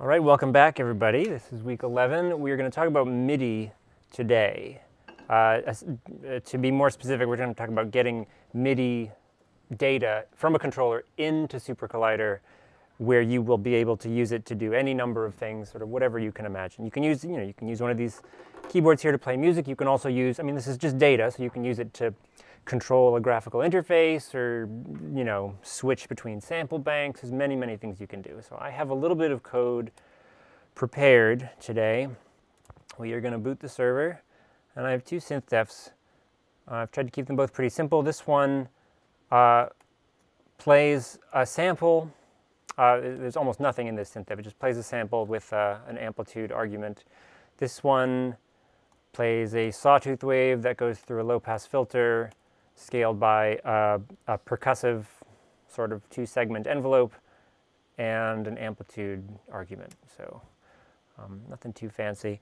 All right, welcome back, everybody. This is week 11. We are going to talk about MIDI today. Uh, uh, to be more specific, we're going to talk about getting MIDI data from a controller into SuperCollider, where you will be able to use it to do any number of things, sort of whatever you can imagine. You can use, you know, you can use one of these keyboards here to play music. You can also use, I mean, this is just data, so you can use it to control a graphical interface or you know switch between sample banks. There's many many things you can do. So i have a little bit of code prepared today. We are going to boot the server and i have two synth uh, i've tried to keep them both pretty simple. This one uh, plays a sample. Uh, there's almost nothing in this synth it just plays a sample with uh, an amplitude argument. This one plays a sawtooth wave that goes through a low pass filter scaled by uh, a percussive sort of two segment envelope and an amplitude argument. So um, nothing too fancy.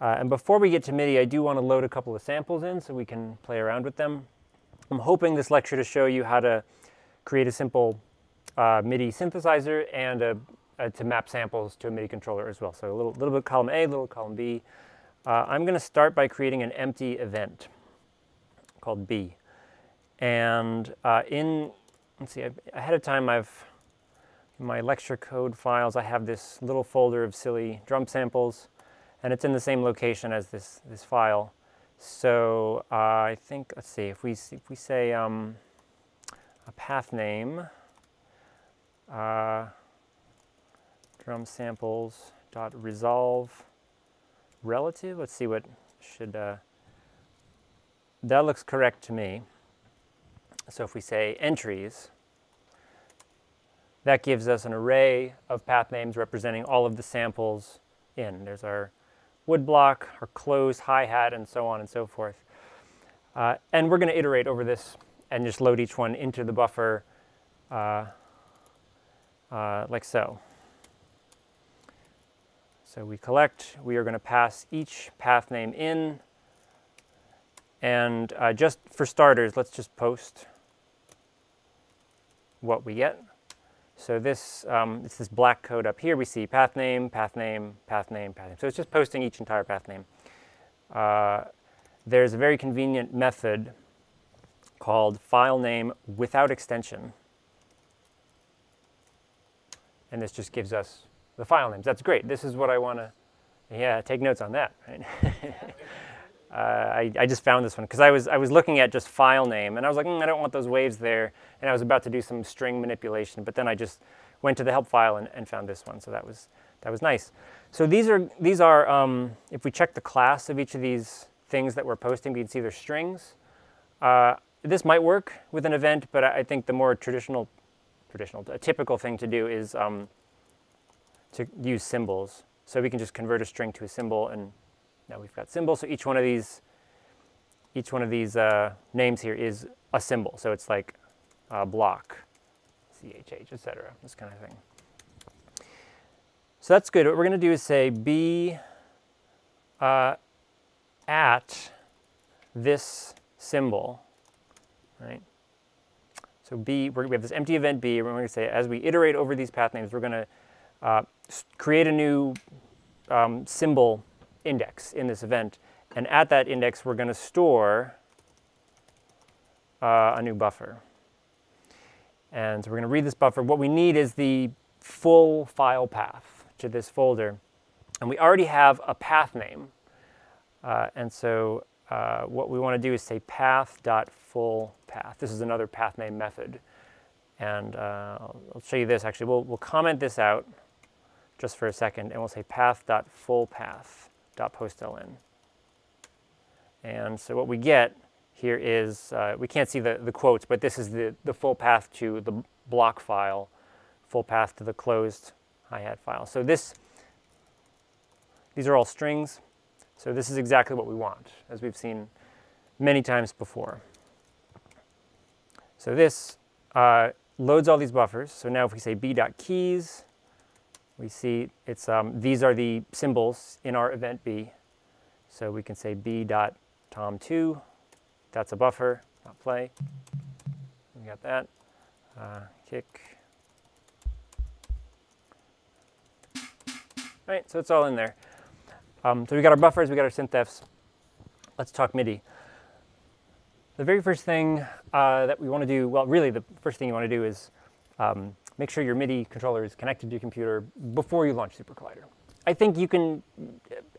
Uh, and before we get to MIDI, I do want to load a couple of samples in so we can play around with them. I'm hoping this lecture to show you how to create a simple uh, MIDI synthesizer and a, a, to map samples to a MIDI controller as well. So a little, little bit column A, a little column B. Uh, I'm going to start by creating an empty event called B. And uh, in, let's see, ahead of time, I've, in my lecture code files, I have this little folder of silly drum samples, and it's in the same location as this, this file. So uh, I think, let's see, if we, if we say um, a path name, uh, drum samples dot resolve relative, let's see what should, uh, that looks correct to me. So if we say entries, that gives us an array of path names representing all of the samples in. There's our wood block, our close, hi-hat, and so on and so forth. Uh, and we're going to iterate over this and just load each one into the buffer uh, uh, like so. So we collect, we are going to pass each path name in. And uh, just for starters, let's just post what we get. So this, um, it's this black code up here. We see path name, path name, path name, path name. So it's just posting each entire path name. Uh, there's a very convenient method called file name without extension. And this just gives us the file names. That's great. This is what I want to, yeah, take notes on that. Right? Uh, I, I, just found this one because I was, I was looking at just file name and I was like, mm, I don't want those waves there. And I was about to do some string manipulation, but then I just went to the help file and, and found this one. So that was, that was nice. So these are, these are um, if we check the class of each of these things that we're posting, we can see they're strings. Uh, this might work with an event, but I think the more traditional, traditional, a typical thing to do is um, to use symbols. So we can just convert a string to a symbol and now we've got symbols, so each one of these, each one of these uh, names here is a symbol. So it's like a block, CHH, etc. This kind of thing. So that's good. What we're going to do is say B uh, at this symbol, right? So B, we have this empty event B. We're going to say as we iterate over these path names, we're going to uh, create a new um, symbol index in this event. And at that index, we're going to store uh, a new buffer. And so we're going to read this buffer. What we need is the full file path to this folder. And we already have a path name. Uh, and so uh, what we want to do is say path.fullPath. This is another path name method. And uh, I'll show you this. Actually, we'll, we'll comment this out just for a second, and we'll say path.fullPath postln. And so what we get here is, uh, we can't see the, the quotes, but this is the, the full path to the block file, full path to the closed hi-hat file. So this, these are all strings. So this is exactly what we want, as we've seen many times before. So this uh, loads all these buffers. So now if we say b.keys, we see it's, um, these are the symbols in our event B. So we can say b dot tom2, that's a buffer, not play. We got that. Uh, kick. All right, So it's all in there. Um, so we got our buffers, we got our synthdefs. Let's talk MIDI. The very first thing uh, that we want to do, well, really the first thing you want to do is um, make sure your MIDI controller is connected to your computer before you launch SuperCollider. I think you can,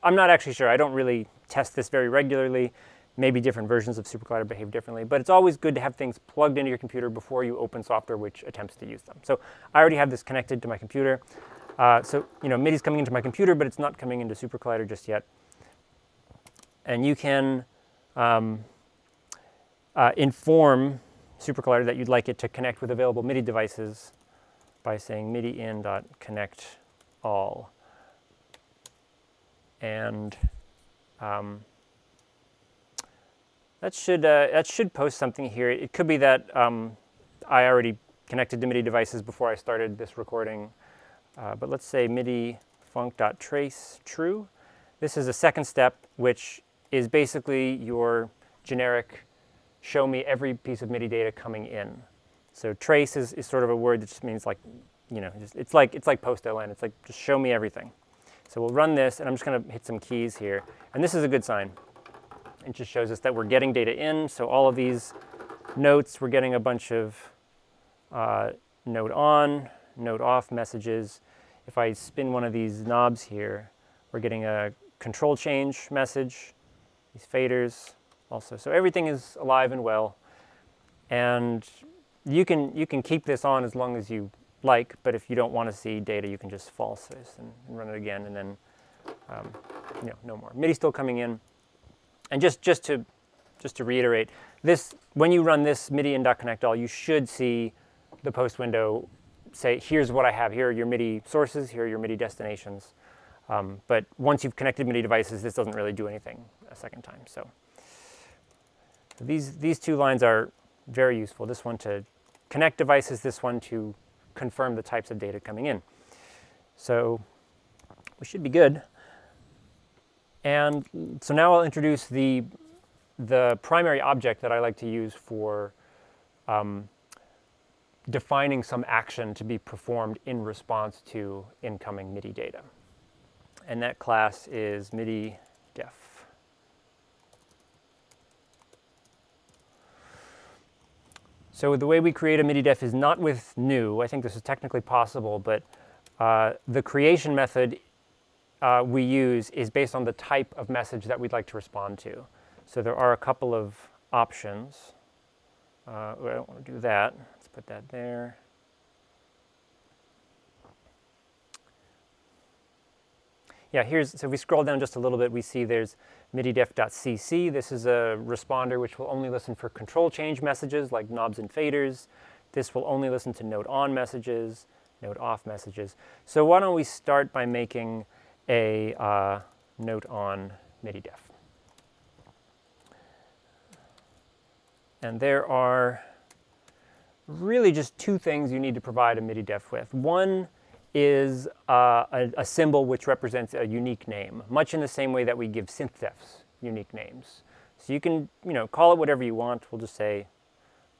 I'm not actually sure, I don't really test this very regularly. Maybe different versions of SuperCollider behave differently, but it's always good to have things plugged into your computer before you open software which attempts to use them. So I already have this connected to my computer. Uh, so, you know, MIDI's coming into my computer, but it's not coming into SuperCollider just yet. And you can um, uh, inform SuperCollider that you'd like it to connect with available MIDI devices by saying MIDI in.connect all. And um, that should uh, that should post something here. It could be that um, I already connected to MIDI devices before I started this recording. Uh, but let's say MIDI func.trace true. This is a second step, which is basically your generic show me every piece of MIDI data coming in. So trace is, is sort of a word that just means like, you know, just, it's like it's like postln. It's like just show me everything. So we'll run this, and I'm just going to hit some keys here. And this is a good sign. It just shows us that we're getting data in. So all of these notes, we're getting a bunch of uh, note on, note off messages. If I spin one of these knobs here, we're getting a control change message, these faders also. So everything is alive and well. And you can, you can keep this on as long as you like, but if you don't want to see data, you can just false this and, and run it again, and then um, you know, no more. MIDI still coming in. And just, just, to, just to reiterate, this, when you run this MIDI and in.connect all, you should see the post window say, here's what I have. Here are your MIDI sources. Here are your MIDI destinations. Um, but once you've connected MIDI devices, this doesn't really do anything a second time. So these, these two lines are very useful. This one to connect devices, this one to confirm the types of data coming in. So we should be good. And so now I'll introduce the, the primary object that I like to use for um, defining some action to be performed in response to incoming MIDI data. And that class is MIDI def. So the way we create a MIDI def is not with new. I think this is technically possible, but uh, the creation method uh, we use is based on the type of message that we'd like to respond to. So there are a couple of options. Uh, I don't want to do that Let's put that there. Yeah, here's, so if we scroll down just a little bit, we see there's mididef.cc. This is a responder which will only listen for control change messages like knobs and faders. This will only listen to note on messages, note off messages. So why don't we start by making a uh, note on mididef. And there are really just two things you need to provide a MIDI def with. One is uh, a, a, symbol which represents a unique name, much in the same way that we give synthdefs unique names. So you can, you know, call it whatever you want. We'll just say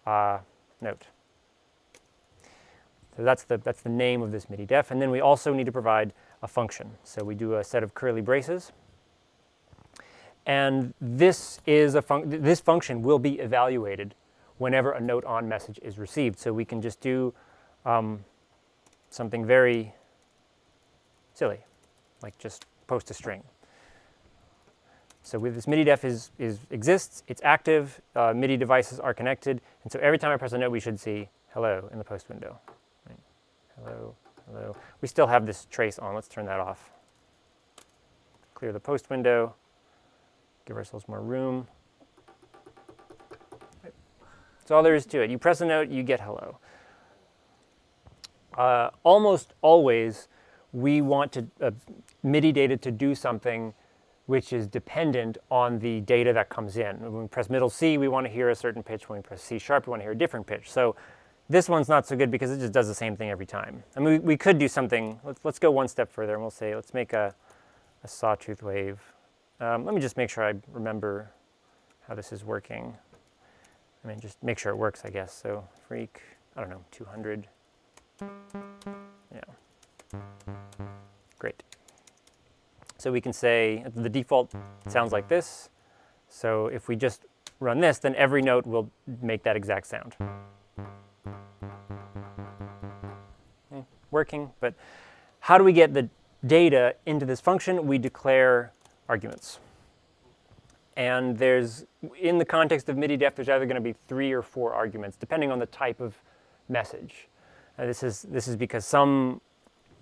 uh, note. So that's the, that's the name of this MIDI def. And then we also need to provide a function. So we do a set of curly braces. And this, is a fun this function will be evaluated whenever a note on message is received. So we can just do um, something very silly, like just post a string. So with this MIDI def is, is exists, it's active, uh, MIDI devices are connected, and so every time I press a note, we should see hello in the post window. Right. Hello, hello. We still have this trace on. Let's turn that off. Clear the post window, give ourselves more room. That's all there is to it. You press a note, you get hello. Uh, almost always, we want to, uh, MIDI data to do something which is dependent on the data that comes in. When we press middle C, we want to hear a certain pitch. When we press C sharp, we want to hear a different pitch. So this one's not so good because it just does the same thing every time. I mean, we, we could do something. Let's, let's go one step further and we'll say, let's make a, a sawtooth wave. Um, let me just make sure I remember how this is working. I mean, just make sure it works, I guess. So freq, I don't know, 200. Yeah. Great. So we can say the default sounds like this. So if we just run this, then every note will make that exact sound. Hmm, working, but how do we get the data into this function? We declare arguments. And there's, in the context of MIDI def, there's either going to be three or four arguments, depending on the type of message. Uh, this, is, this is because some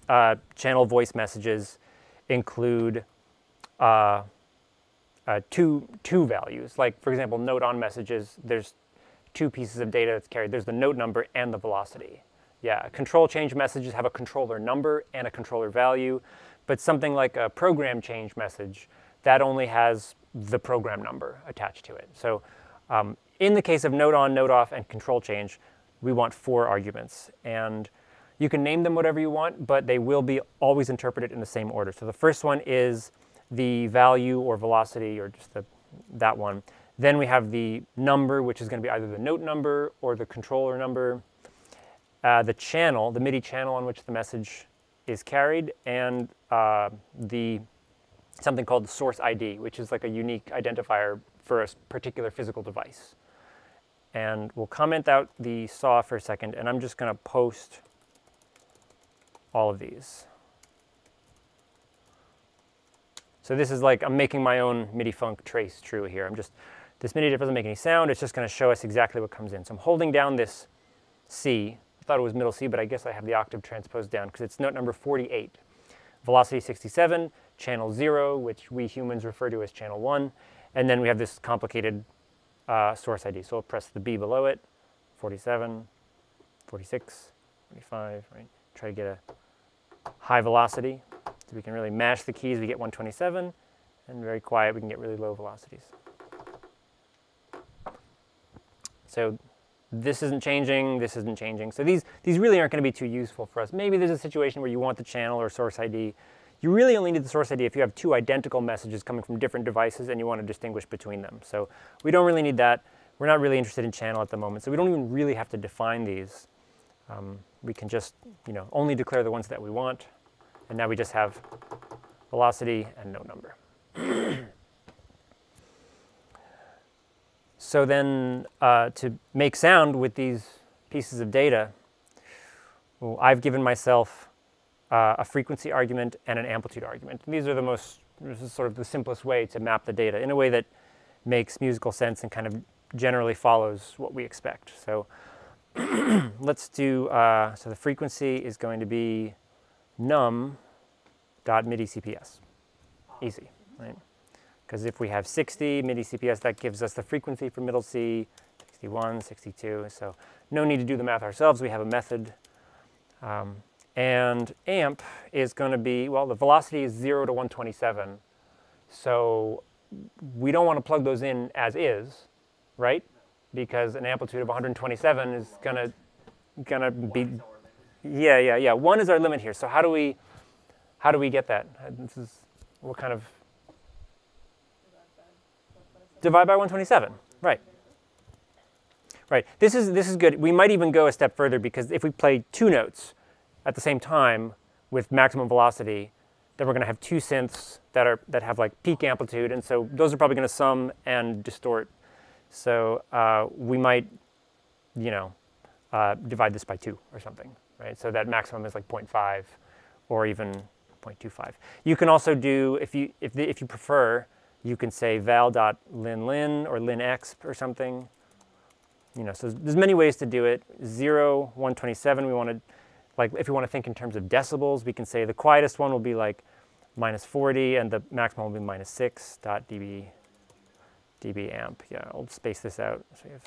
uh, channel voice messages include uh, uh, two, two values. Like, for example, note on messages, there's two pieces of data that's carried. There's the note number and the velocity. Yeah, control change messages have a controller number and a controller value, but something like a program change message, that only has the program number attached to it. So um, in the case of note on, note off, and control change, we want four arguments. And you can name them whatever you want, but they will be always interpreted in the same order. So the first one is the value or velocity or just the, that one. Then we have the number, which is going to be either the note number or the controller number. Uh, the channel, the MIDI channel on which the message is carried, and uh, the something called the source ID, which is like a unique identifier for a particular physical device. And we'll comment out the saw for a second, and I'm just going to post all of these. So this is like I'm making my own MIDIFunc trace true here. I'm just, this MIDI doesn't make any sound. It's just going to show us exactly what comes in. So I'm holding down this C. I thought it was middle C, but I guess I have the octave transposed down because it's note number 48. Velocity 67, channel 0, which we humans refer to as channel 1. And then we have this complicated uh, source ID. So I'll press the B below it, 47, 46, 45, right? Try to get a high velocity. So we can really mash the keys, we get 127. And very quiet, we can get really low velocities. So this isn't changing, this isn't changing. So these, these really aren't going to be too useful for us. Maybe there's a situation where you want the channel or source ID. You really only need the source ID if you have two identical messages coming from different devices and you want to distinguish between them. So we don't really need that. We're not really interested in channel at the moment, so we don't even really have to define these. Um, we can just, you know, only declare the ones that we want. And now we just have velocity and no number. so then uh, to make sound with these pieces of data, well, I've given myself uh, a frequency argument and an amplitude argument. And these are the most, this is sort of the simplest way to map the data in a way that makes musical sense and kind of generally follows what we expect. So let's do, uh, so the frequency is going to be num dot MIDI CPS. Easy, right? Because if we have 60 MIDI CPS, that gives us the frequency for middle C, 61, 62. So no need to do the math ourselves. We have a method. Um, and amp is going to be, well, the velocity is 0 to 127. So we don't want to plug those in as is, right? because an amplitude of 127 is gonna gonna be yeah yeah yeah. One is our limit here. So how do we how do we get that? This is what kind of divide by 127 right. Right. This is this is good. We might even go a step further because if we play two notes at the same time with maximum velocity then we're going to have two synths that are that have like peak amplitude and so those are probably going to sum and distort so uh, we might, you know, uh, divide this by 2 or something, right? So that maximum is like 0.5 or even 0.25. You can also do, if you, if, the, if you prefer, you can say val.lin or linexp or something. You know, so there's many ways to do it. 0, 127, we want to, like if we want to think in terms of decibels, we can say the quietest one will be like minus 40 and the maximum will be minus 6 dot dB dB amp. Yeah, I'll space this out. So you have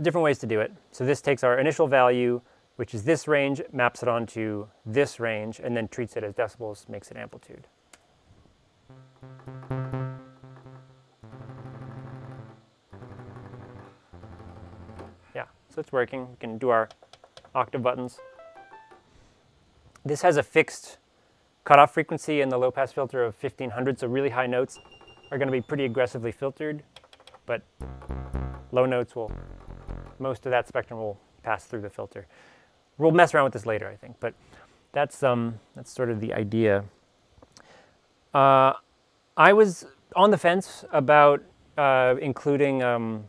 different ways to do it. So this takes our initial value, which is this range, maps it onto this range, and then treats it as decibels, makes it amplitude. So it's working. We can do our octave buttons. This has a fixed cutoff frequency in the low pass filter of 1500, so really high notes are going to be pretty aggressively filtered, but low notes will, most of that spectrum will pass through the filter. We'll mess around with this later, I think, but that's um, that's sort of the idea. Uh, I was on the fence about uh, including um,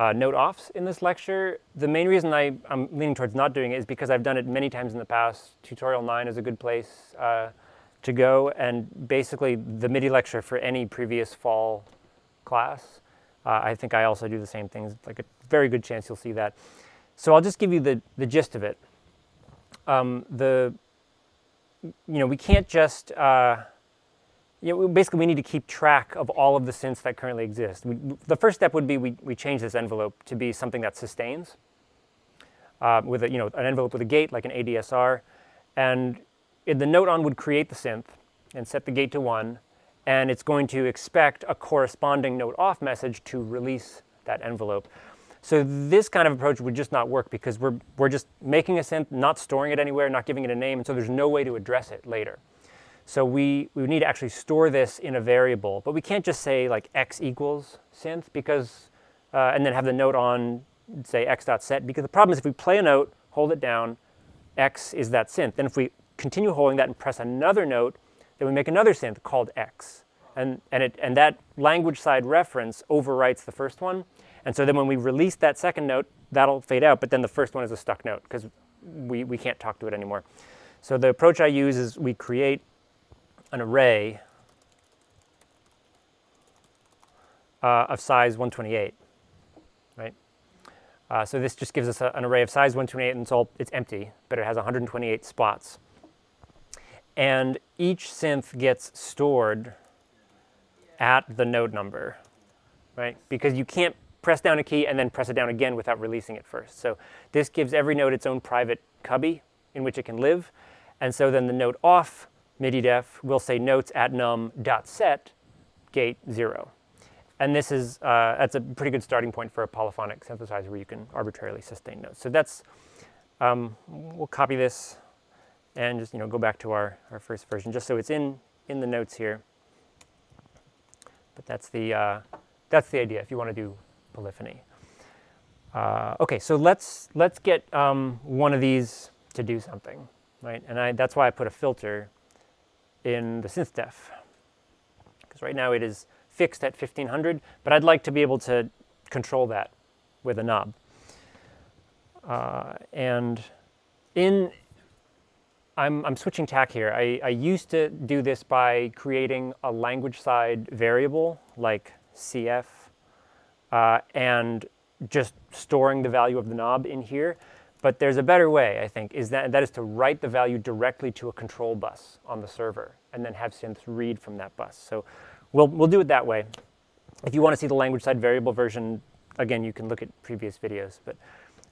uh, note offs in this lecture. The main reason I, am leaning towards not doing it is because I've done it many times in the past. Tutorial 9 is a good place uh, to go, and basically the MIDI lecture for any previous fall class. Uh, I think I also do the same things, like a very good chance you'll see that. So I'll just give you the, the gist of it. Um, the, you know, we can't just, uh, you know, basically we need to keep track of all of the synths that currently exist. We, the first step would be we, we change this envelope to be something that sustains uh, with a, you know, an envelope with a gate like an ADSR. And it, the note on would create the synth and set the gate to one, and it's going to expect a corresponding note off message to release that envelope. So this kind of approach would just not work because we're, we're just making a synth, not storing it anywhere, not giving it a name, and so there's no way to address it later. So we, we need to actually store this in a variable, but we can't just say like x equals synth because, uh, and then have the note on say x dot set because the problem is if we play a note, hold it down, x is that synth. Then if we continue holding that and press another note, then we make another synth called x. And, and, it, and that language side reference overwrites the first one. And so then when we release that second note, that'll fade out, but then the first one is a stuck note because we, we can't talk to it anymore. So the approach I use is we create an array uh, of size 128, right? Uh, so this just gives us a, an array of size 128, and it's all it's empty, but it has 128 spots. And each synth gets stored at the note number, right? Because you can't press down a key and then press it down again without releasing it first. So this gives every node its own private cubby in which it can live. And so then the note off MIDI def will say notes at num dot set gate zero. And this is, uh, that's a pretty good starting point for a polyphonic synthesizer where you can arbitrarily sustain notes. So that's, um, we'll copy this and just, you know, go back to our, our first version just so it's in, in the notes here. But that's the, uh, that's the idea if you want to do polyphony. Uh, okay, so let's, let's get um, one of these to do something, right? And I, that's why I put a filter in the synth def, Because right now it is fixed at 1500, but I'd like to be able to control that with a knob. Uh, and in, I'm, I'm switching tack here. I, I used to do this by creating a language side variable like CF uh, and just storing the value of the knob in here. But there's a better way, I think, is that, that is to write the value directly to a control bus on the server and then have synths read from that bus. So we'll, we'll do it that way. If you want to see the language side variable version, again, you can look at previous videos. But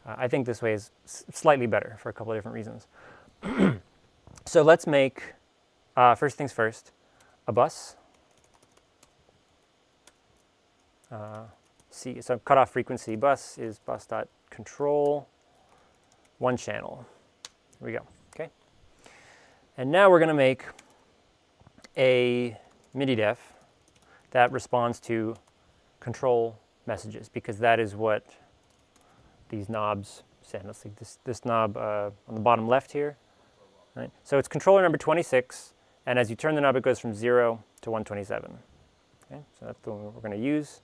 uh, I think this way is slightly better for a couple of different reasons. so let's make, uh, first things first, a bus. Uh, see, so cutoff frequency bus is bus.control one channel. Here we go, okay? And now we're going to make a MIDI def that responds to control messages because that is what these knobs send. Let's see this, this knob uh, on the bottom left here. Right? So it's controller number 26, and as you turn the knob, it goes from 0 to 127. Okay? So that's the one we're going to use.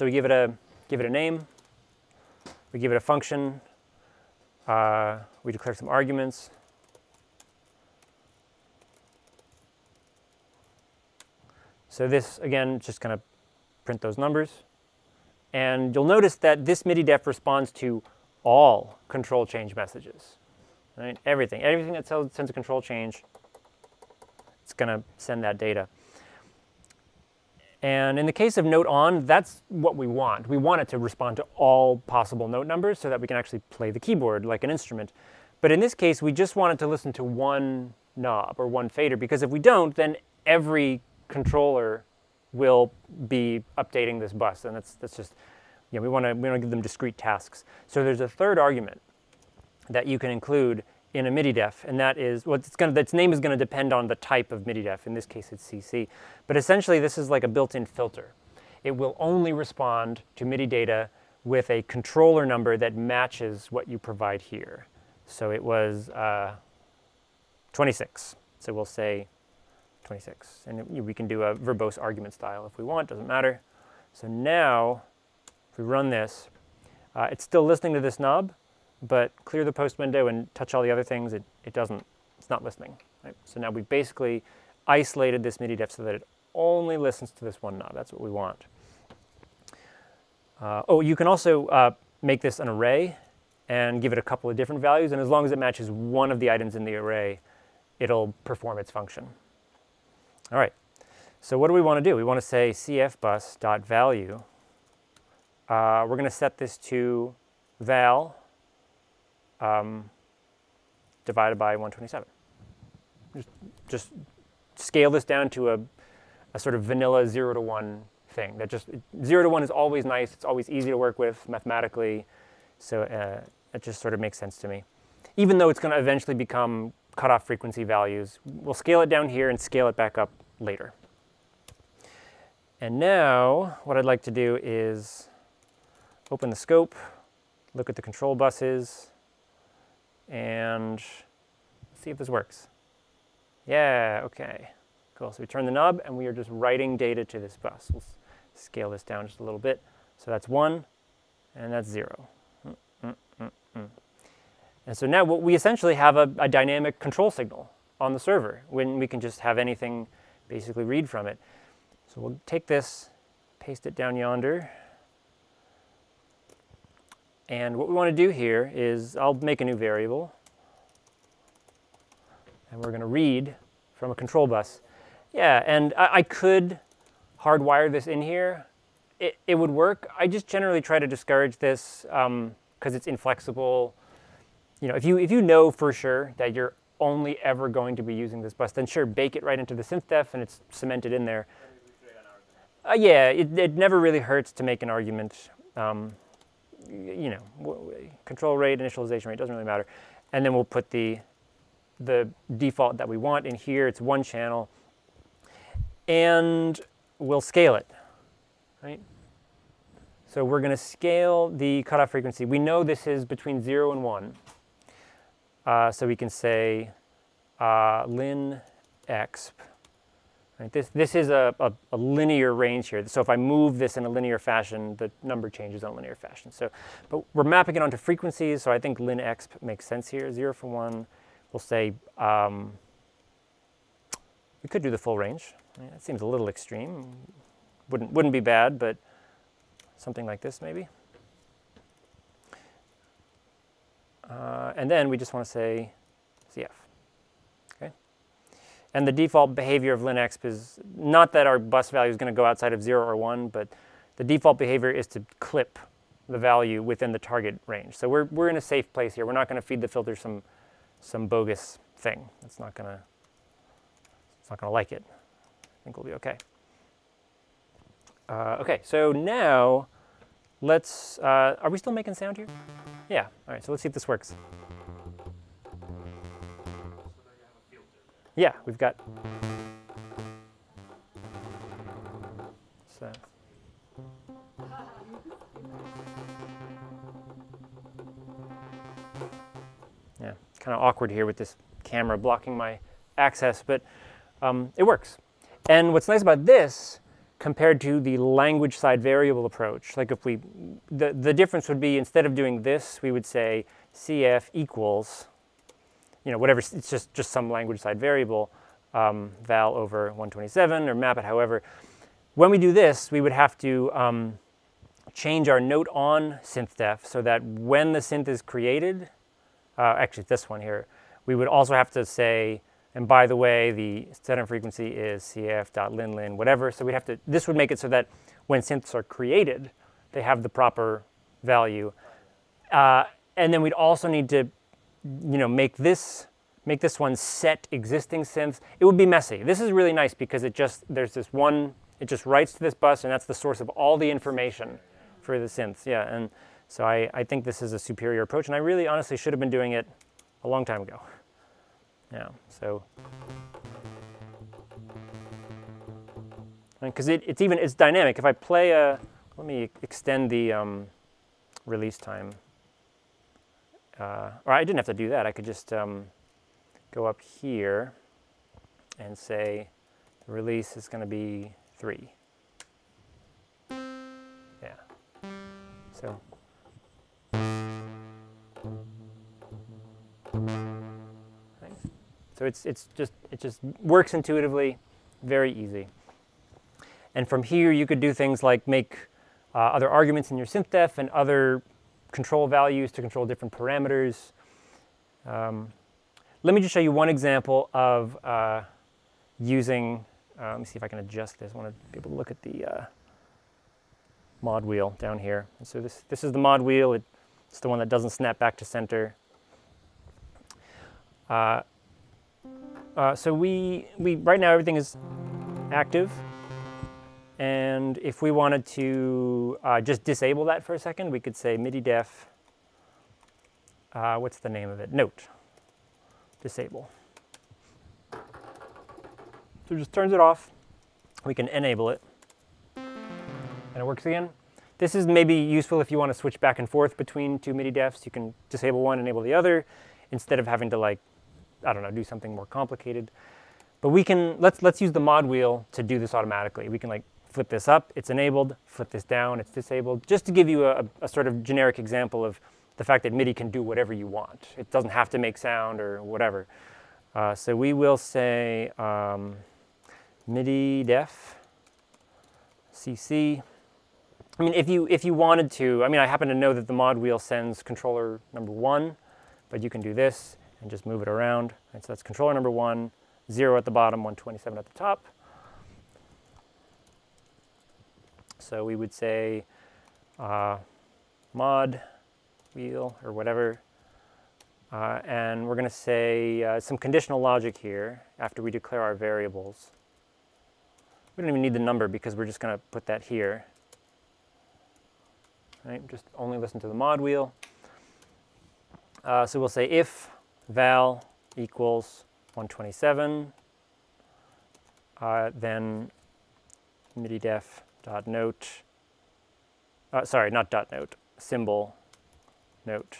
So we give it a give it a name. We give it a function. Uh, we declare some arguments. So this, again, just kind of print those numbers. And you'll notice that this MIDI def responds to all control change messages. Right? Everything. Everything that sends a control change, it's going to send that data. And in the case of note on, that's what we want. We want it to respond to all possible note numbers so that we can actually play the keyboard like an instrument. But in this case, we just want it to listen to one knob or one fader because if we don't, then every controller will be updating this bus. And that's, that's just, you know, we want to we wanna give them discrete tasks. So there's a third argument that you can include in a MIDI def, and that is, well, it's gonna, its name is going to depend on the type of MIDI def. In this case, it's CC. But essentially, this is like a built-in filter. It will only respond to MIDI data with a controller number that matches what you provide here. So it was uh, 26. So we'll say 26. And it, we can do a verbose argument style if we want, doesn't matter. So now, if we run this, uh, it's still listening to this knob, but clear the post window and touch all the other things, it, it doesn't, it's not listening. Right? So now we've basically isolated this MIDI def so that it only listens to this one knob. That's what we want. Uh, oh, you can also uh, make this an array and give it a couple of different values, and as long as it matches one of the items in the array, it'll perform its function. All right, so what do we want to do? We want to say cfbus.value. Uh, we're going to set this to val um, divided by 127. Just, just scale this down to a, a sort of vanilla 0 to 1 thing. That just 0 to 1 is always nice. It's always easy to work with mathematically. So uh, it just sort of makes sense to me. Even though it's going to eventually become cutoff frequency values, we'll scale it down here and scale it back up later. And now what I'd like to do is open the scope, look at the control buses, and see if this works. Yeah, okay. Cool, so we turn the knob and we are just writing data to this bus. We'll scale this down just a little bit. So that's one, and that's zero. Mm, mm, mm, and so now we essentially have a, a dynamic control signal on the server when we can just have anything basically read from it. So we'll take this, paste it down yonder. And what we want to do here is I'll make a new variable. And we're going to read from a control bus. Yeah, and I, I could hardwire this in here. It, it would work. I just generally try to discourage this because um, it's inflexible. You know, if you, if you know for sure that you're only ever going to be using this bus, then sure, bake it right into the synth def and it's cemented in there. Uh, yeah, it, it never really hurts to make an argument. Um, you know, control rate, initialization rate, doesn't really matter. And then we'll put the, the default that we want in here. It's one channel. And we'll scale it, right? So we're going to scale the cutoff frequency. We know this is between 0 and 1. Uh, so we can say uh, lin exp. Right? This, this is a, a, a, linear range here. So if I move this in a linear fashion, the number changes in a linear fashion. So, but we're mapping it onto frequencies, so I think lin exp makes sense here. 0 for 1, we'll say, um, we could do the full range. Right? That seems a little extreme. Wouldn't, wouldn't be bad, but something like this maybe. Uh, and then we just want to say CF. And the default behavior of linexp is not that our bus value is going to go outside of 0 or 1, but the default behavior is to clip the value within the target range. So we're, we're in a safe place here. We're not going to feed the filter some, some bogus thing. It's not going to it's not going to like it. I think we'll be okay. Uh, okay, so now let's, uh, are we still making sound here? Yeah, all right, so let's see if this works. Yeah, we've got. So. Yeah, kind of awkward here with this camera blocking my access, but um, it works. And what's nice about this compared to the language side variable approach. Like if we, the, the difference would be instead of doing this, we would say CF equals, you know, whatever, it's just, just some language side variable, um, val over 127 or map it however. When we do this, we would have to um, change our note on synth def so that when the synth is created, uh, actually this one here, we would also have to say and by the way, the setup frequency is cf.linlin, whatever. So we'd have to, this would make it so that when synths are created, they have the proper value. Uh, and then we'd also need to, you know, make this, make this one set existing synths. It would be messy. This is really nice because it just, there's this one, it just writes to this bus and that's the source of all the information for the synths. Yeah, and so I, I think this is a superior approach and I really honestly should have been doing it a long time ago. Yeah, so. Because it, it's even, it's dynamic. If I play a, let me extend the, um, release time. Uh, or I didn't have to do that. I could just um, go up here and say the release is going to be 3. Yeah. So So it's, it's just, it just works intuitively, very easy. And from here, you could do things like make uh, other arguments in your synthdef and other control values to control different parameters. Um, let me just show you one example of uh, using, uh, let me see if I can adjust this. I want to be able to look at the uh, mod wheel down here. And so this, this is the mod wheel. It, it's the one that doesn't snap back to center. Uh, uh, so we, we, right now everything is active. And if we wanted to uh, just disable that for a second, we could say MIDI def, uh, what's the name of it? Note, disable. So it just turns it off. We can enable it. And it works again. This is maybe useful if you want to switch back and forth between two MIDI defs. You can disable one, enable the other, instead of having to like I don't know, do something more complicated. But we can, let's, let's use the mod wheel to do this automatically. We can like flip this up, it's enabled, flip this down, it's disabled, just to give you a, a sort of generic example of the fact that MIDI can do whatever you want. It doesn't have to make sound or whatever. Uh, so we will say um, MIDI def CC. I mean, if you, if you wanted to, I mean, I happen to know that the mod wheel sends controller number one, but you can do this and just move it around. So that's controller number one, zero at the bottom, 127 at the top. So we would say uh, mod wheel or whatever. Uh, and we're going to say uh, some conditional logic here after we declare our variables. We don't even need the number because we're just going to put that here. Right, just only listen to the mod wheel. Uh, so we'll say if val equals 127, uh, then MIDI def dot note, uh, sorry, not dot note, symbol note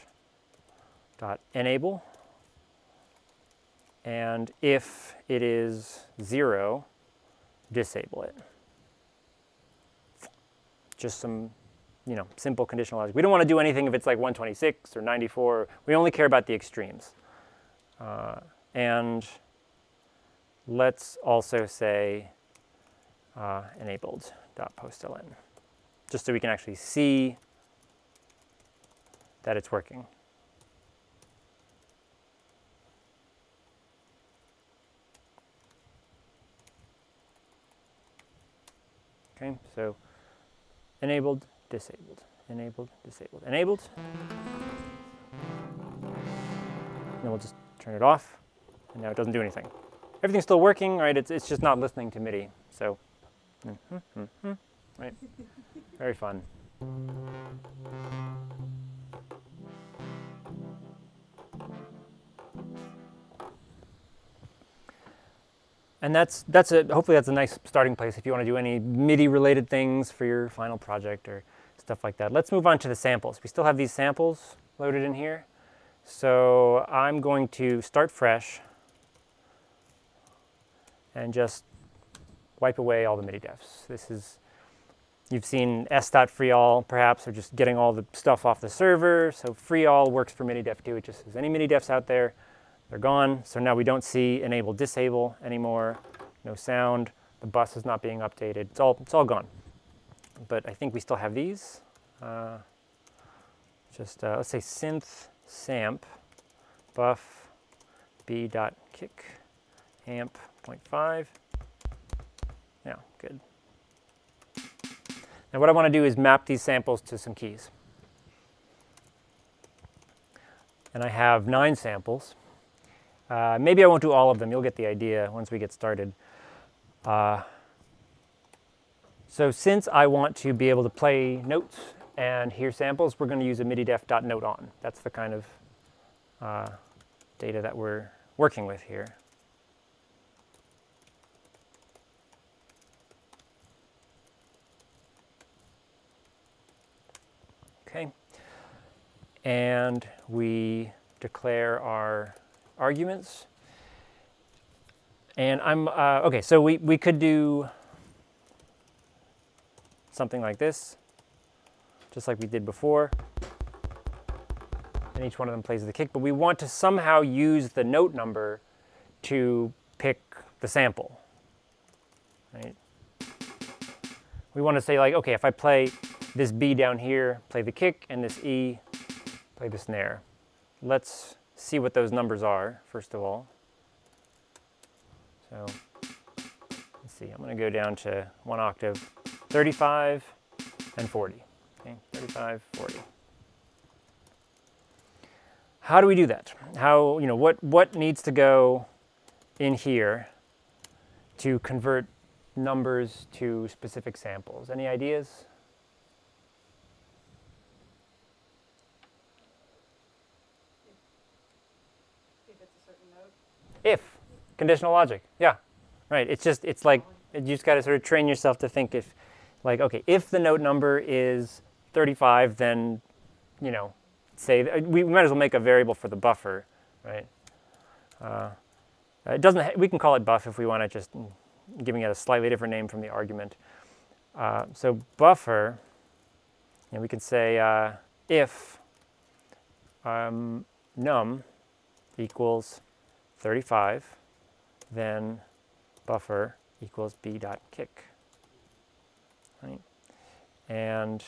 dot enable. And if it is zero, disable it. Just some, you know, simple conditional logic. We don't want to do anything if it's like 126 or 94. We only care about the extremes. Uh, and let's also say uh, enabled dot postln, just so we can actually see that it's working. Okay, so enabled, disabled, enabled, disabled, enabled. And then we'll just turn it off, and now it doesn't do anything. Everything's still working, right? It's, it's just not listening to MIDI. So, mm -hmm, mm -hmm, right? Very fun. And that's, that's a, hopefully that's a nice starting place if you want to do any MIDI related things for your final project or stuff like that. Let's move on to the samples. We still have these samples loaded in here. So I'm going to start fresh and just wipe away all the MIDI defs. This is, you've seen s.freeall perhaps, or just getting all the stuff off the server. So freeall works for MIDI def too. It just says any MIDI defs out there, they're gone. So now we don't see enable disable anymore. No sound. The bus is not being updated. It's all, it's all gone. But I think we still have these. Uh, just, uh, let's say synth samp buff b dot kick amp 0.5. Good. Now what I want to do is map these samples to some keys. And I have nine samples. Uh, maybe I won't do all of them. You'll get the idea once we get started. Uh, so since I want to be able to play notes and hear samples, we're going to use a MIDI-def.note on. That's the kind of uh, data that we're working with here. Okay, and we declare our arguments. And I'm, uh, okay, so we, we could do something like this, just like we did before. And each one of them plays the kick, but we want to somehow use the note number to pick the sample, right? We want to say like, okay, if I play this B down here, play the kick, and this E, play the snare. Let's see what those numbers are, first of all. So let's see, I'm going to go down to one octave, 35 and 40. Okay, 35, 40. How do we do that? How, you know, what, what needs to go in here to convert numbers to specific samples? Any ideas? If, conditional logic, yeah, right. It's just, it's like, you just got to sort of train yourself to think if, like, okay, if the note number is 35, then, you know, say, we might as well make a variable for the buffer, right? Uh, it doesn't, we can call it buff if we want to just giving it a slightly different name from the argument. Uh, so buffer, and we can say uh, if um, num equals 35, then buffer equals b dot kick. Right? And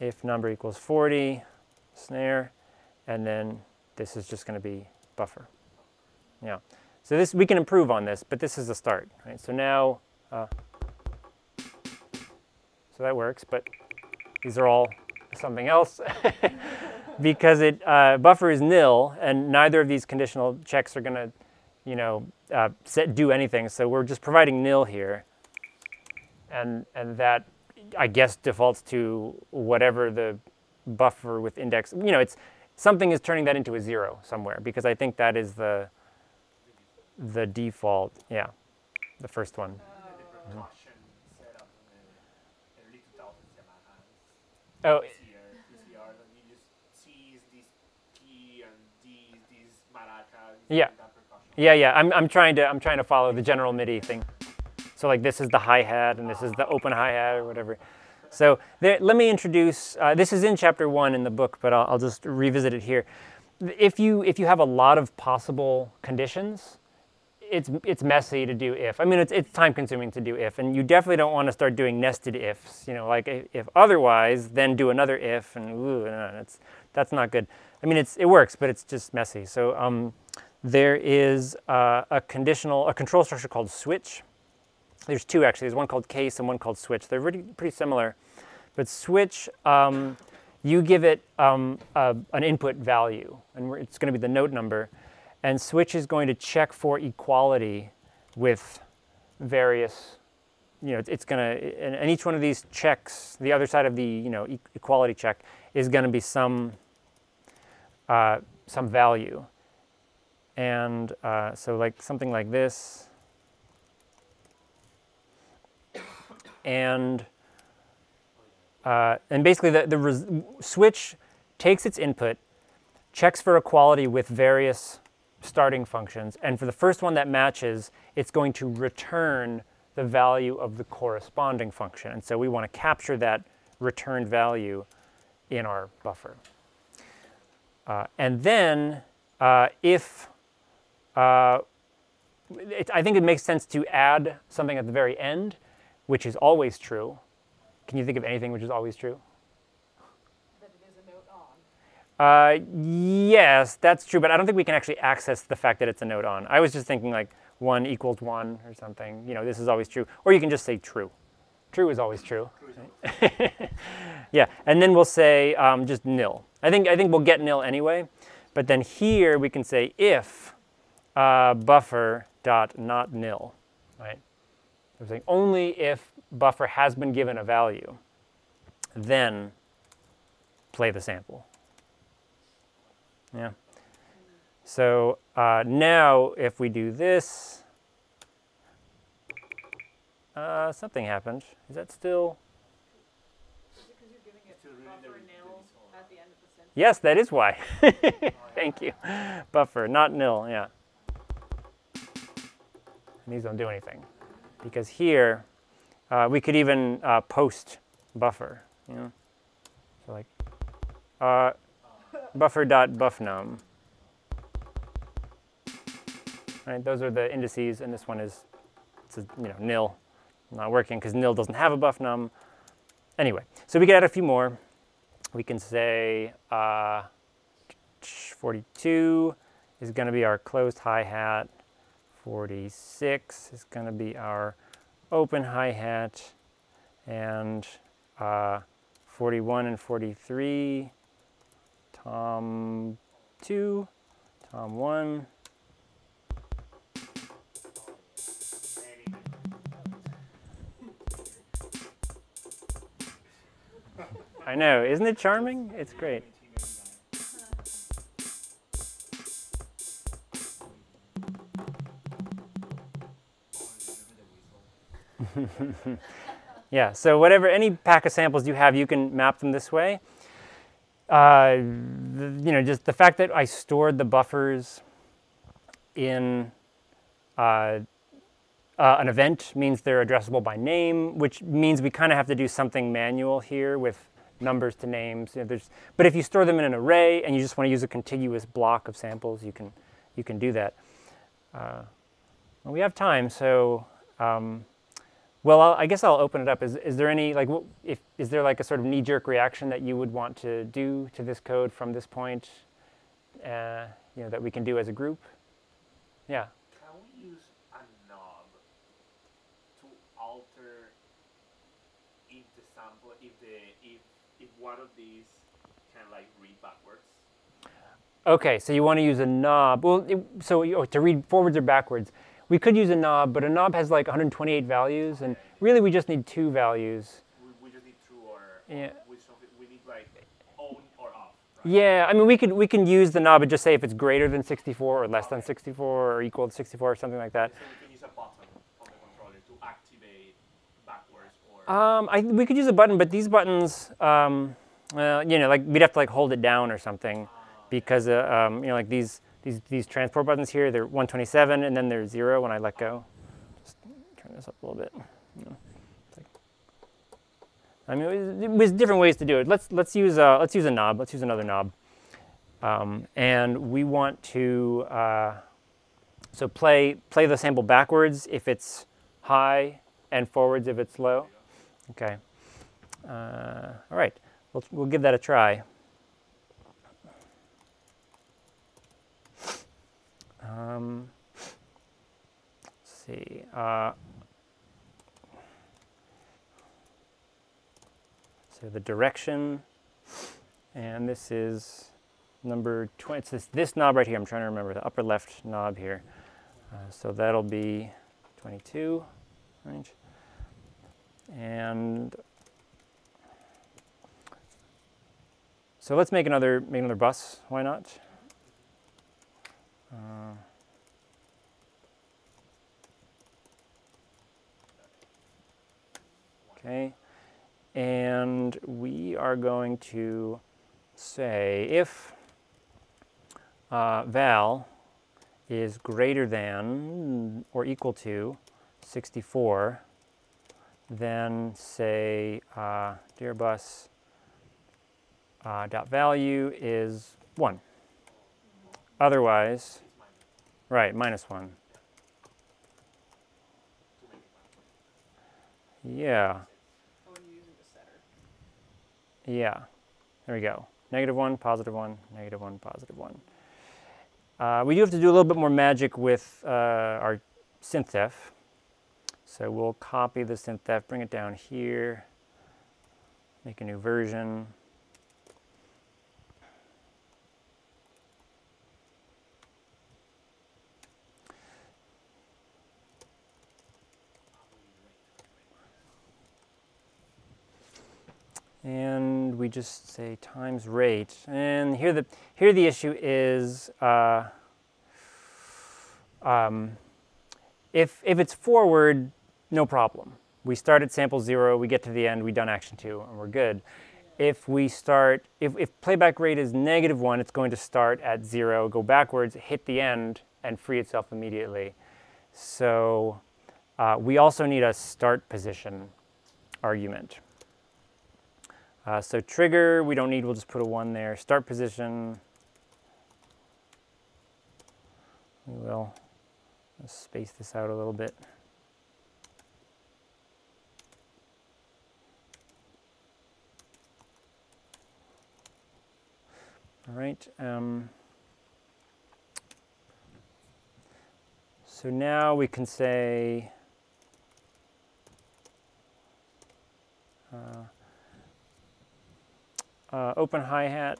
if number equals 40, snare, and then this is just going to be buffer. Yeah. So this we can improve on this, but this is a start. Right? So now, uh, so that works, but these are all something else. because it uh, buffer is nil, and neither of these conditional checks are going to, you know, uh, set, do anything. So we're just providing nil here, and and that I guess defaults to whatever the buffer with index. You know, it's something is turning that into a zero somewhere because I think that is the the default. Yeah, the first one. Oh. Yeah. Yeah, yeah. I'm, I'm trying to I'm trying to follow the general MIDI thing. So like this is the hi hat and this is the open hi hat or whatever. So there, let me introduce. Uh, this is in chapter one in the book, but I'll, I'll just revisit it here. If you if you have a lot of possible conditions, it's it's messy to do if. I mean, it's it's time consuming to do if, and you definitely don't want to start doing nested ifs. You know, like if otherwise, then do another if, and ooh, that's that's not good. I mean, it's it works, but it's just messy. So um, there is uh, a conditional, a control structure called switch. There's two actually. There's one called case and one called switch. They're pretty, pretty similar. But switch, um, you give it um, a, an input value, and it's going to be the note number. And switch is going to check for equality with various, you know, it's, going to, and, each one of these checks, the other side of the, you know, equality check is going to be some, uh, some value. And uh, so like something like this. And, uh, and basically the, the switch takes its input, checks for equality with various starting functions, and for the first one that matches, it's going to return the value of the corresponding function. And so we want to capture that returned value in our buffer. Uh, and then uh, if uh, it, I think it makes sense to add something at the very end, which is always true. Can you think of anything which is always true? That it is a note on. Uh, yes, that's true, but I don't think we can actually access the fact that it's a note on. I was just thinking like 1 equals 1 or something. You know, this is always true. Or you can just say true. True is always true. yeah, and then we'll say um, just nil. I think, I think we'll get nil anyway. But then here we can say if uh, buffer dot not nil, right? I'm saying only if buffer has been given a value, then play the sample. Yeah. So uh, now if we do this, uh, something happened. Is that still? Yes, that is why. Thank you. Buffer, not nil, yeah. These don't do anything. Because here, uh, we could even uh, post buffer, you know? So like, uh, buffer.bufnum. Right, those are the indices, and this one is, a, you know, nil, not working because nil doesn't have a bufnum. Anyway, so we could add a few more. We can say uh, 42 is going to be our closed hi-hat. 46 is going to be our open hi-hat. And uh, 41 and 43, tom 2, tom 1. I know, isn't it charming? It's great. yeah, so whatever, any pack of samples you have, you can map them this way. Uh, the, you know, just the fact that I stored the buffers in uh, uh, an event means they're addressable by name, which means we kind of have to do something manual here with numbers to names. You know, there's, but if you store them in an array and you just want to use a contiguous block of samples, you can, you can do that. Uh, well, we have time, so um, well, I'll, i guess I'll open it up. Is, is there any, like, if, is there like a sort of knee-jerk reaction that you would want to do to this code from this point, uh, you know, that we can do as a group? Yeah. Can we use a knob to alter if the sample, if the, if, if one of these can like read backwards? Okay, so you want to use a knob. Well, it, so oh, to read forwards or backwards. We could use a knob, but a knob has like 128 values, and really we just need two values. We, we just need two or, Yeah. or we need like on or off, right? Yeah, I mean we could we can use the knob and just say if it's greater than 64 or less than 64 or equal to 64 or something like that. So we can use a button on the controller to activate backwards or Um, I, we could use a button, but these buttons, um, well, you know, like we'd have to like hold it down or something, because uh, um, you know, like these these these transport buttons here, they're 127 and then they're zero when I let go. Just turn this up a little bit. I mean, was, different ways to do it. Let's let's use uh, let's use a knob. Let's use another knob, um, and we want to uh, so play play the sample backwards if it's high and forwards if it's low. Okay. Uh, all right. We'll, we'll give that a try. Um, let's see. Uh, so the direction, and this is number 20. It's this, this knob right here. I'm trying to remember the upper left knob here. Uh, so that'll be 22 range. And so let's make another make another bus. Why not? Uh, okay, and we are going to say if uh, val is greater than or equal to 64, then say uh, dear bus uh, dot value is 1. Otherwise, right, minus 1. Yeah, yeah. There we go. Negative 1, positive 1, negative 1, positive 1. Uh, we do have to do a little bit more magic with uh, our synthdef. So we'll copy the synthdef, bring it down here, make a new version. And we just say times rate. And here the here the issue is uh, um, if if it's forward, no problem. We start at sample zero, we get to the end, we done action two, and we're good. if we start, if, if playback rate is negative one, it's going to start at zero, go backwards, hit the end, and free itself immediately. So uh, we also need a start position argument. Uh, so trigger, we don't need, we'll just put a one there. Start position, we will Let's space this out a little bit. All right. Um, so now we can say uh, uh, open hi-hat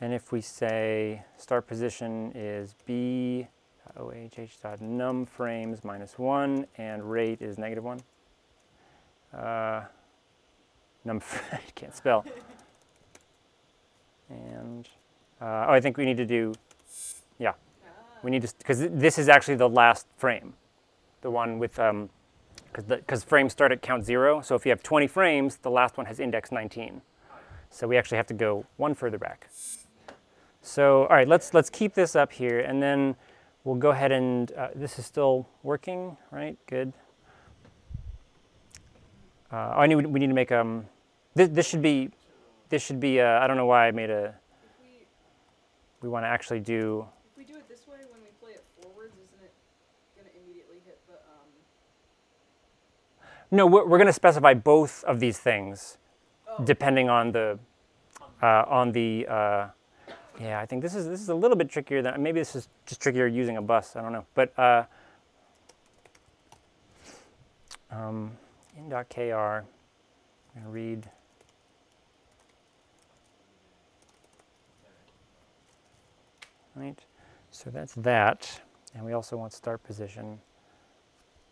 and if we say start position is B OHH dot num frames minus one and rate is negative one. Uh, num, I can't spell. And, uh, oh, I think we need to do, yeah. We need to, because this is actually the last frame. The one with, um, because frames start at count zero. So if you have 20 frames, the last one has index 19. So we actually have to go one further back. So, all right, let's, let's keep this up here. And then we'll go ahead and, uh, this is still working, right? Good. Uh, oh, I need, we need to make, um, this, this should be, this should be, uh, I don't know why I made a, we, we want to actually do, if we do it this way, when we play it forwards, isn't it gonna immediately hit the, um, no, we're, we're going to specify both of these things depending on the, uh, on the, uh, yeah, I think this is, this is a little bit trickier than, maybe this is just trickier using a bus, I don't know. But uh, um, in.kr, I'm to read right? So that's that. And we also want start position.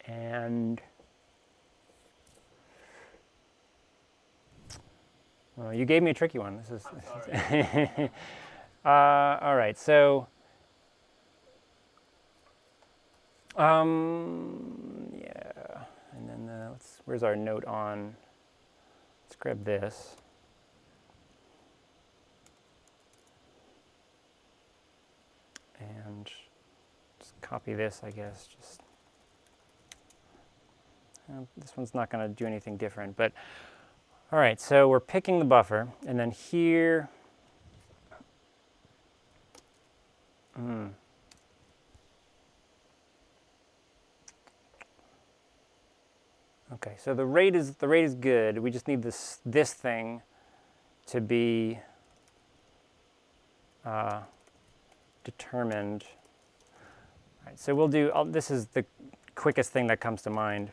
And well, you gave me a tricky one. This is. uh, all right. So. Um, yeah. And then the, let's, where's our note on? Let's grab this. and just copy this, I guess. Just uh, this one's not going to do anything different, but all right. So we're picking the buffer, and then here. Mm, Okay, so the rate is the rate is good. We just need this this thing to be uh, determined. All right, so we'll do, I'll, this is the quickest thing that comes to mind.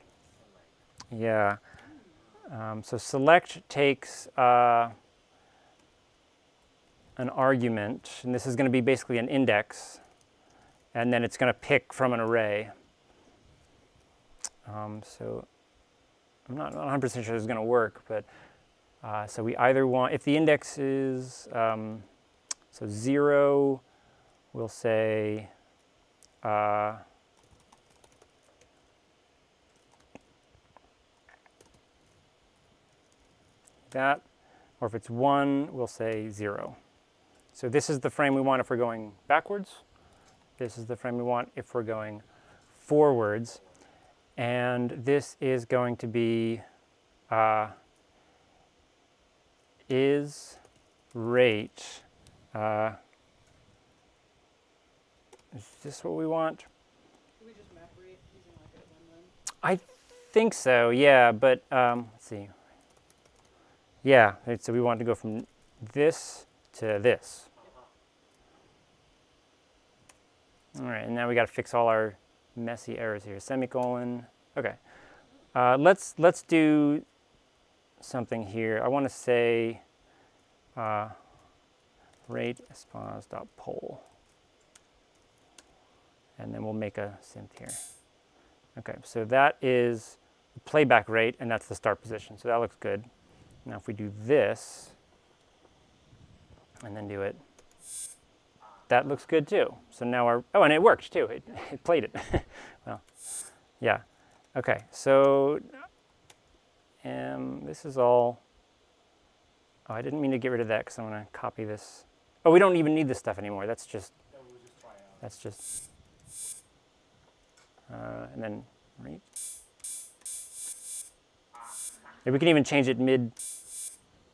Yeah. Um, so select takes uh, an argument, and this is going to be basically an index, and then it's going to pick from an array. Um, so I'm not 100% sure this is going to work, but uh, so we either want, if the index is, um, so 0, we'll say uh, that, or if it's 1, we'll say 0. So this is the frame we want if we're going backwards. This is the frame we want if we're going forwards. And this is going to be uh, is rate uh, is this what we want? can we just map rate using like a one? I think so, yeah, but um, let's see. Yeah, so we want to go from this to this. All right, and now we got to fix all our messy errors here. Semicolon. Okay. Uh, let's let's do something here. I want to say uh, rate poll and then we'll make a synth here. Okay, so that is playback rate, and that's the start position. So that looks good. Now if we do this, and then do it, that looks good too. So now our, oh, and it worked too. It, it played it. well, yeah. Okay, so um, this is all Oh, I didn't mean to get rid of that because I'm to copy this. Oh, we don't even need this stuff anymore. That's just, that's just, uh, and then, right? Yeah, we can even change it mid,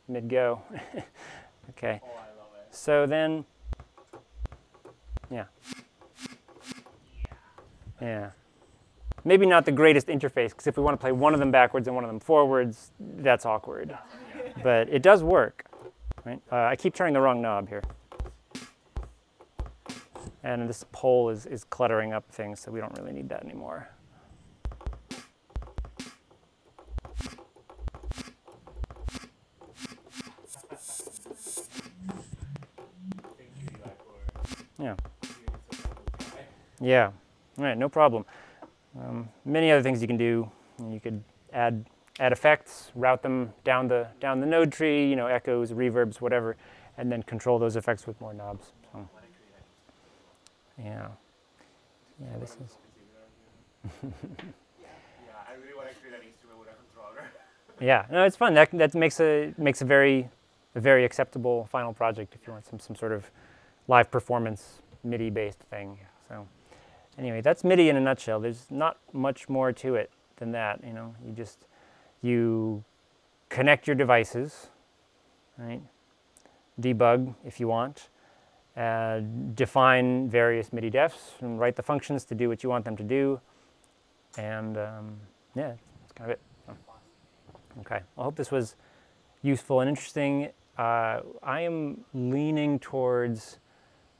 mid go. okay. Oh, I love it. So then, yeah. Yeah. Maybe not the greatest interface, because if we want to play one of them backwards and one of them forwards, that's awkward. But it does work. Right? Uh, I keep turning the wrong knob here. And this poll is, is cluttering up things, so we don't really need that anymore. Yeah. Yeah, all right, no problem. Um, many other things you can do. You could add add effects, route them down the down the node tree. You know, echoes, reverbs, whatever, and then control those effects with more knobs. So, yeah, yeah, this is yeah. No, it's fun. That that makes a makes a very a very acceptable final project if you want some some sort of live performance MIDI based thing. So anyway, that's MIDI in a nutshell. There's not much more to it than that. You know, you just you connect your devices, right? Debug if you want. Uh, define various MIDIdefs and write the functions to do what you want them to do. And um, yeah, that's kind of it. Okay, I hope this was useful and interesting. Uh, I am leaning towards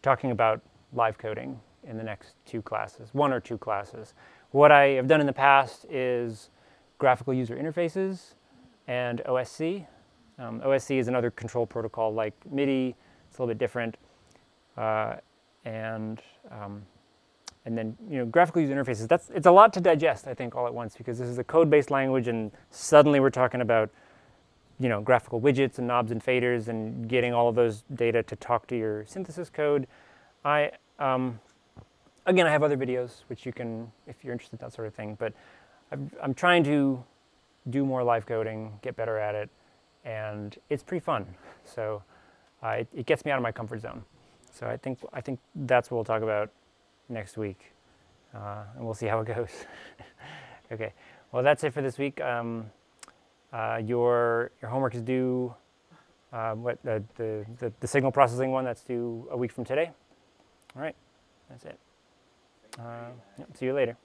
talking about live coding in the next two classes, one or two classes. What I have done in the past is graphical user interfaces and OSC. Um, OSC is another control protocol like MIDI. It's a little bit different. Uh, and um, and then you know graphical user interfaces. That's it's a lot to digest, I think, all at once because this is a code-based language, and suddenly we're talking about you know graphical widgets and knobs and faders and getting all of those data to talk to your synthesis code. I um, again, I have other videos which you can, if you're interested in that sort of thing. But I'm, I'm trying to do more live coding, get better at it, and it's pretty fun. So uh, it, it gets me out of my comfort zone. So I think I think that's what we'll talk about next week, uh, and we'll see how it goes. okay. Well, that's it for this week. Um, uh, your your homework is due. Uh, what the, the, the the signal processing one that's due a week from today. All right, that's it. Uh, yep, see you later.